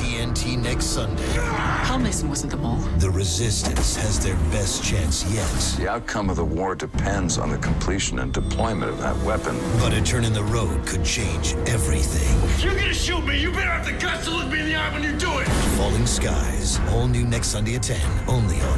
TNT next Sunday. Hal Mason wasn't the mole. The Resistance has their best chance yet. The outcome of the war depends on the completion and deployment of that weapon. But a turn in the road could change everything. If you're gonna shoot me, you better have the guts to look me in the eye when you do it. Falling Skies, all new next Sunday at 10, only on